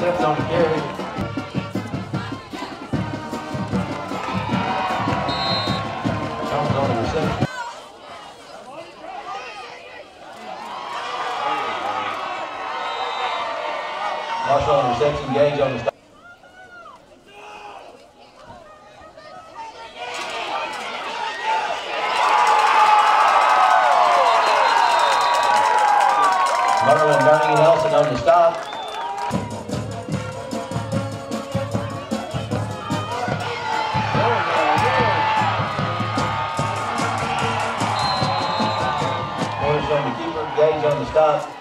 Steps on the carry. Marshall on reception, Gage on the stop. On the keeper, Gage on the stop.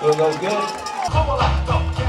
Field goes good. Walker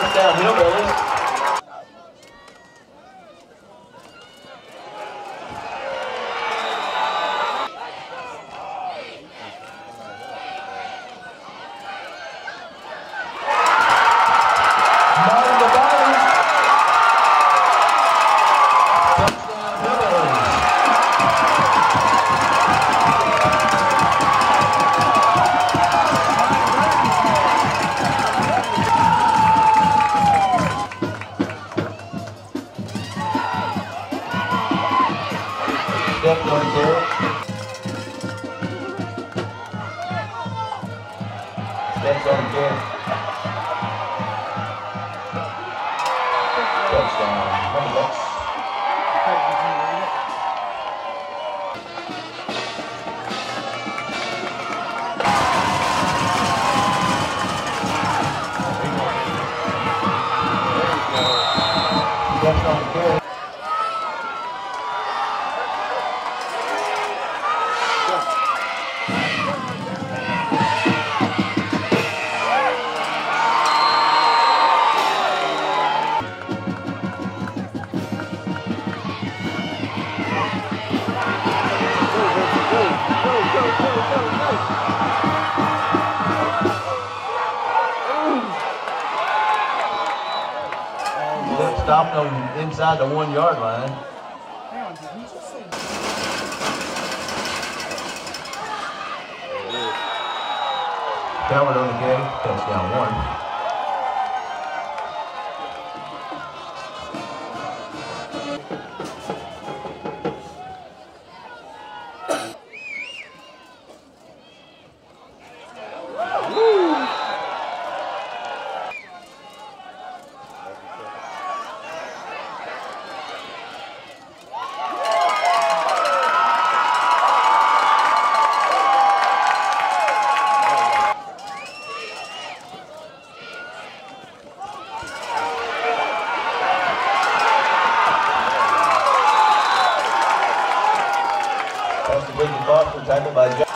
first down Hillbillies. Stopped on inside the one yard line. Talbot on the carry, touchdown one. That's the big Boston tackle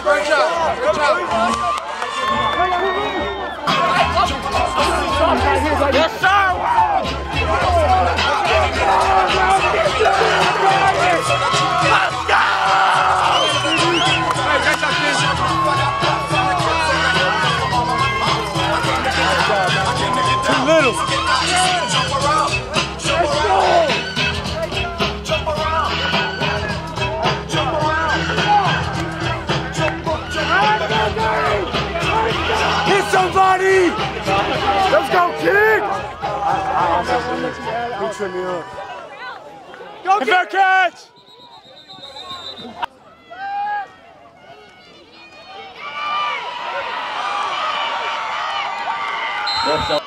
Great Me up. Go get fair catch! Left side.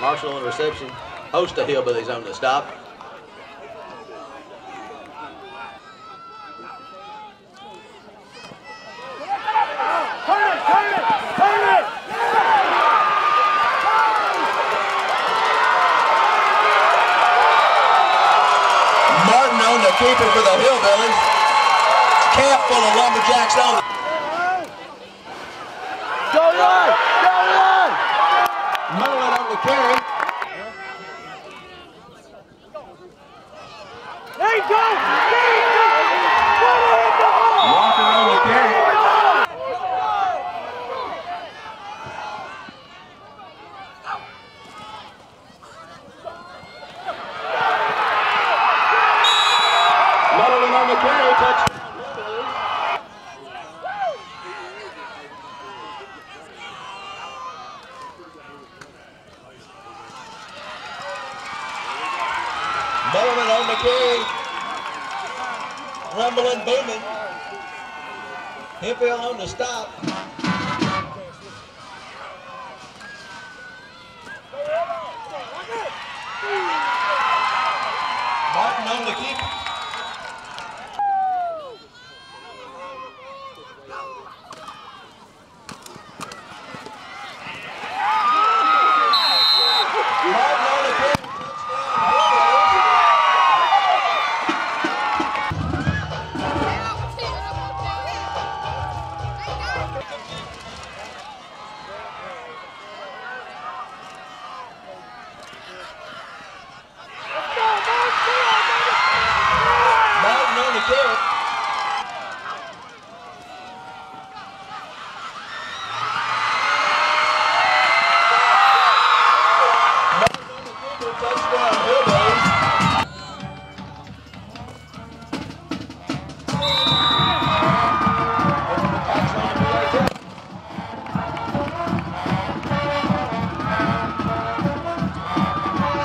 Marshall on reception. Host of Hillbillies on the stop. Martin on the keeper for the Hillbillies. Camp full of lumberjacks on. Go run! Go run! Mullen on the carry. There you go! There you go! Put it the hole! Walker on the carry. Mullen on the carry. Touch. Cumberland Boomin. Hemphill on the stop. Ooh.